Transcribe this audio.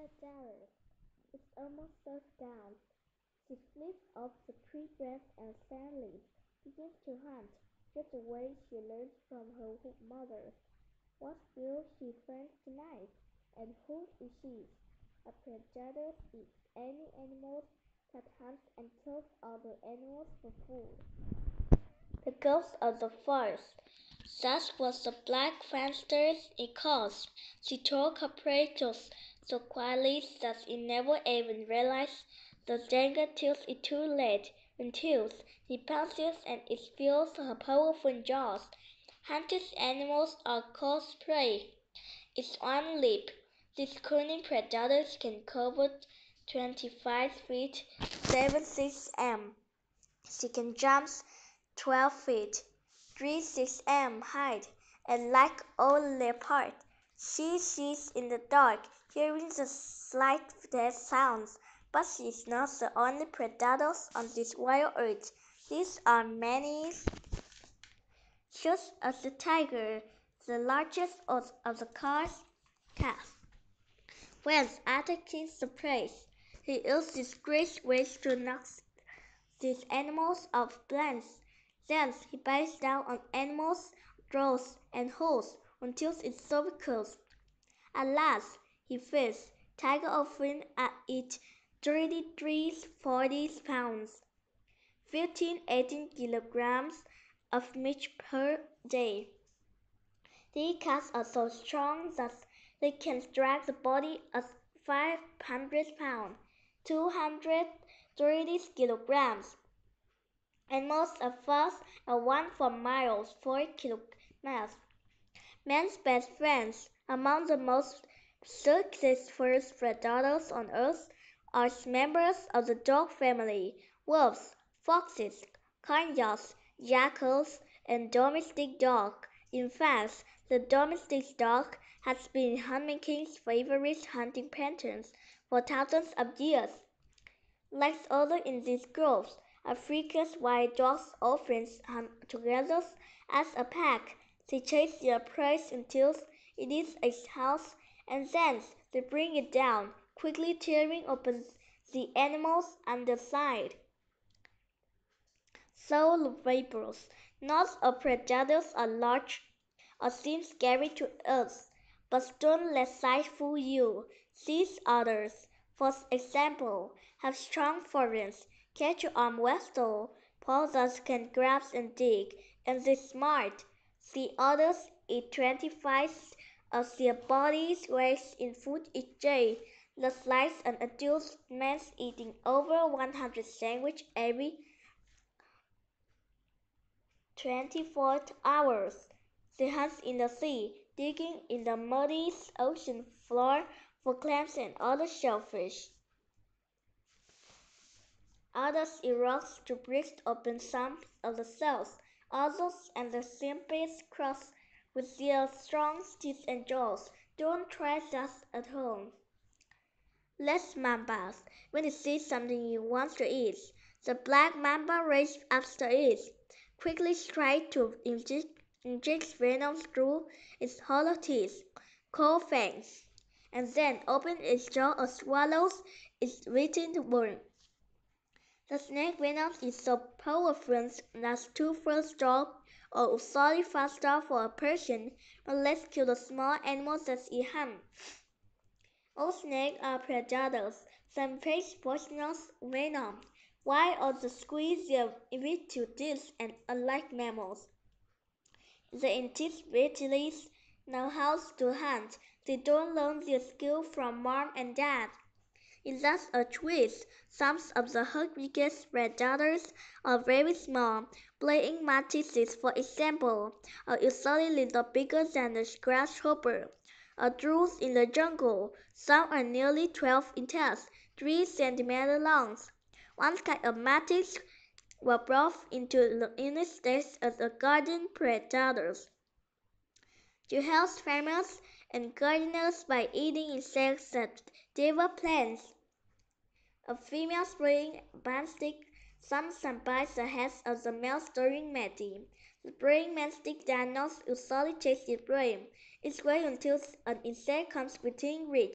Predators. It's almost sundown. She slips off the tree branch and suddenly begins to hunt, just the way she learned from her mother. What will she find tonight? And who is she? A predator is any animal that hunts and kills other animals for food. The ghost of the forest. That was the black panther's cause. She prey just so quietly that it never even realized the danger till it's too late. Until she pounces and it fills her powerful jaws. Hunted animals are called prey. It's one leap. This cunning predator can cover 25 feet, 7 6 m. She can jump 12 feet, 3 6 m height, and like a leopard, she sees in the dark, hearing the slightest sounds. But she is not the only predator on this wild earth. There are many, just as the tiger, the largest of, the cats. When attacking the prey, he uses great ways to knock these animals off balance. Then he bites down on animals' draws, and holes until it suffocates. At last, he feeds. Tiger often eat 33, 40 pounds, 15, 18 kilograms of meat per day. These cats are so strong that they can drag the body of 500 pounds, 230 kilograms, and most of us are one for miles, 4 kilograms. Man's best friends, among the most successful predators on earth, are members of the dog family, wolves, foxes, coyotes, jackals, and domestic dogs. In fact, the domestic dog has been hummingking's favorite hunting pattern for thousands of years. Like others in these groups, Africa's wild dogs often hunt um, together as a pack. They chase their prey until it is exhausted, and then they bring it down, quickly tearing open the animal's underside. So vapors, not all predators are large or seem scary to us. But don't let sight fool you. These others, for example, have strong forearms, catch your arm paws that can grasp and dig, and they're smart. The others eat 25 of their body's weight in food each day. The slice an adult man's eating over 100 sandwiches every 24 hours. They hunt in the sea, digging in the muddy ocean floor for clams and other shellfish. Others erupt to break open some of the cells. Others and the simplest cross with their strong teeth and jaws. Don't try that at home. Let's mambas. When you see something you want to eat, the black mamba raises up it, quickly strike to inject injects venom through its hollow teeth, called fangs, and then opens its jaw or swallows its written wound. The snake venom is so powerful that two first drop or solid faster for a person, but let's kill the small animals that it harms. All snakes are predators. Some face poisonous venom, while others squeeze their way to this and unlike mammals. The anticipatories know how to hunt. They don't learn their skill from mom and dad. It's just a twist. Some of the biggest predators are very small. Praying mantises, for example, are usually little bigger than a grasshopper. A drones in the jungle. Some are nearly 12 inches, 3 centimeters long. One kind of mantis were brought into the United States as a garden predators. To help farmers and gardeners by eating insects that devour plants. A female spraying bandstick sometimes bites the heads of the males during mating. The praying does not usually chase its prey. It's wait until an insect comes within reach.